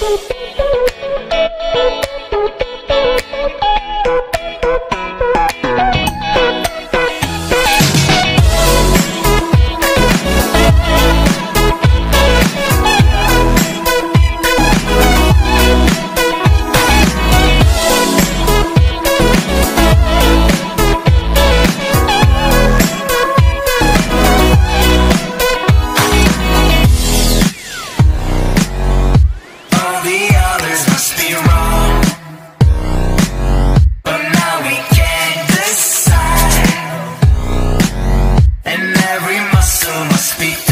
Boop. Every muscle must be